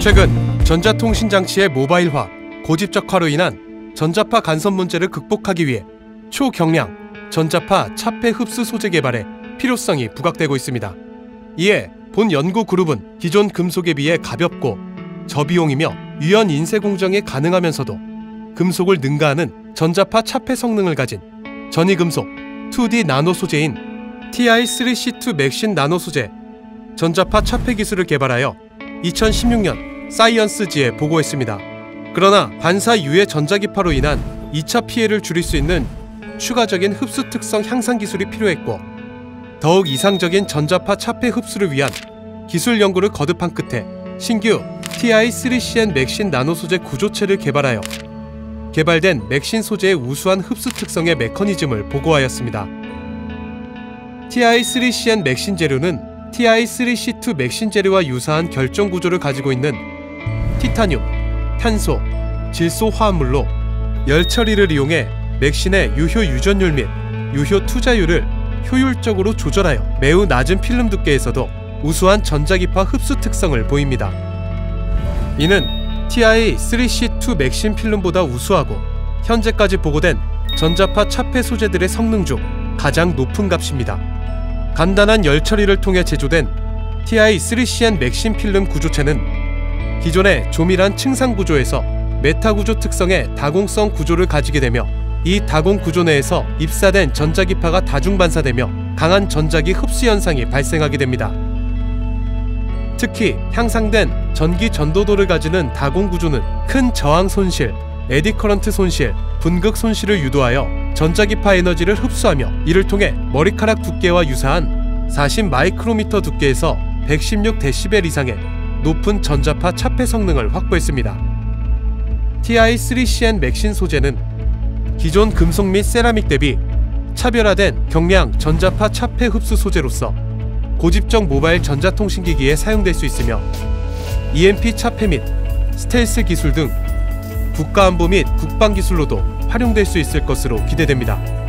최근 전자통신 장치의 모바일화, 고집적화로 인한 전자파 간섭 문제를 극복하기 위해 초경량 전자파 차폐 흡수 소재 개발에 필요성이 부각되고 있습니다. 이에 본 연구 그룹은 기존 금속에 비해 가볍고 저비용이며 유연 인쇄 공정이 가능하면서도 금속을 능가하는 전자파 차폐 성능을 가진 전이금속 2D 나노 소재인 TI3C2 맥신 나노 소재 전자파 차폐 기술을 개발하여 2016년 사이언스지에 보고했습니다. 그러나 반사 유해 전자기파로 인한 2차 피해를 줄일 수 있는 추가적인 흡수 특성 향상 기술이 필요했고 더욱 이상적인 전자파 차폐 흡수를 위한 기술 연구를 거듭한 끝에 신규 TI3CN 맥신 나노 소재 구조체를 개발하여 개발된 맥신 소재의 우수한 흡수 특성의 메커니즘을 보고하였습니다. TI3CN 맥신 재료는 TI3C2 맥신 재료와 유사한 결정 구조를 가지고 있는 티타늄, 탄소, 질소 화합물로 열 처리를 이용해 맥신의 유효 유전율 및 유효 투자율을 효율적으로 조절하여 매우 낮은 필름 두께에서도 우수한 전자기파 흡수 특성을 보입니다. 이는 TI3C2 맥신 필름보다 우수하고 현재까지 보고된 전자파 차폐 소재들의 성능 중 가장 높은 값입니다. 간단한 열 처리를 통해 제조된 TI3CN 맥신 필름 구조체는 기존의 조밀한 층상 구조에서 메타 구조 특성의 다공성 구조를 가지게 되며 이 다공 구조 내에서 입사된 전자기파가 다중 반사되며 강한 전자기 흡수 현상이 발생하게 됩니다. 특히 향상된 전기 전도도를 가지는 다공 구조는 큰 저항 손실, eddy current 손실, 분극 손실을 유도하여 전자기파 에너지를 흡수하며 이를 통해 머리카락 두께와 유사한 40 마이크로미터 두께에서 116 데시벨 이상의 높은 전자파 차폐 성능을 확보했습니다. Ti3CN MXene 소재는 기존 금속 및 세라믹 대비 차별화된 경량 전자파 차폐 흡수 소재로서 고집적 모바일 전자통신기기에 사용될 수 있으며 EMP 차폐 및 스텔스 기술 등 국가안보 및 국방 기술로도 활용될 수 있을 것으로 기대됩니다.